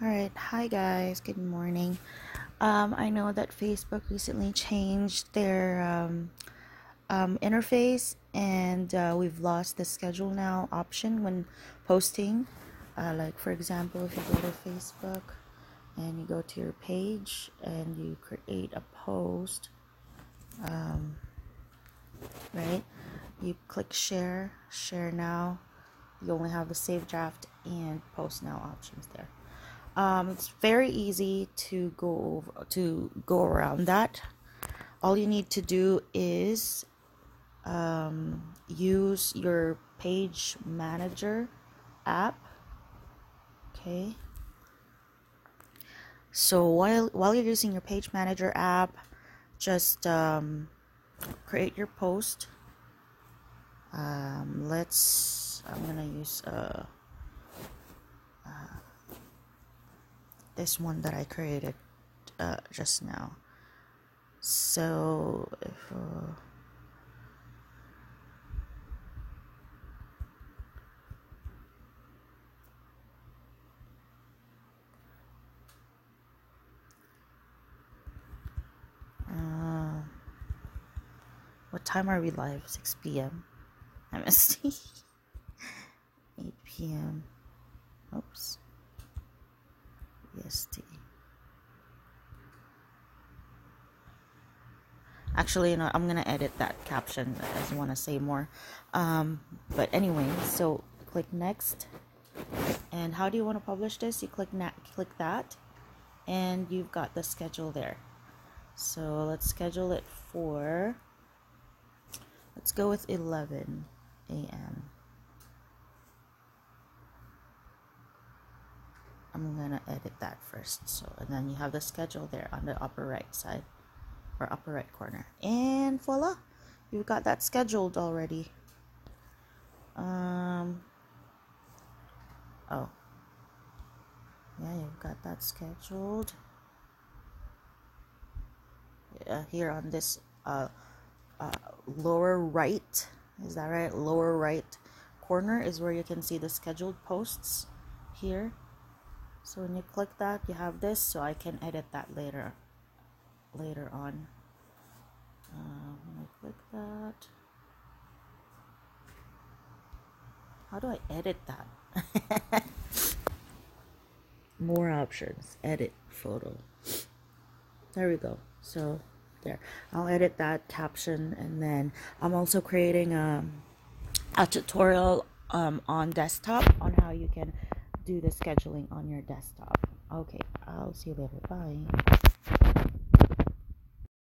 All right, hi guys, good morning. Um, I know that Facebook recently changed their um, um, interface and uh, we've lost the schedule now option when posting. Uh, like, for example, if you go to Facebook and you go to your page and you create a post, um, right? You click share, share now. You only have the save draft and post now options there. Um, it's very easy to go to go around that. All you need to do is um, use your page manager app. Okay. So while while you're using your page manager app, just um, create your post. Um, let's. I'm gonna use uh, uh this one that I created uh, just now. So if uh, uh, what time are we live? 6 p.m. MST. 8 p.m. Oops. EST. Actually, you know, I'm gonna edit that caption. I just want to say more. Um, but anyway, so click next. And how do you want to publish this? You click na- click that, and you've got the schedule there. So let's schedule it for. Let's go with 11 a.m. I'm gonna edit that first. So and then you have the schedule there on the upper right side or upper right corner. And voila, you've got that scheduled already. Um oh. Yeah, you've got that scheduled. Yeah, here on this uh, uh lower right. Is that right? Lower right corner is where you can see the scheduled posts here so when you click that you have this so I can edit that later later on. When I click that how do I edit that? More options. Edit photo. There we go. So there. I'll edit that caption and then I'm also creating a, a tutorial um, on desktop on how you can do the scheduling on your desktop. Okay, I'll see you later. Bye.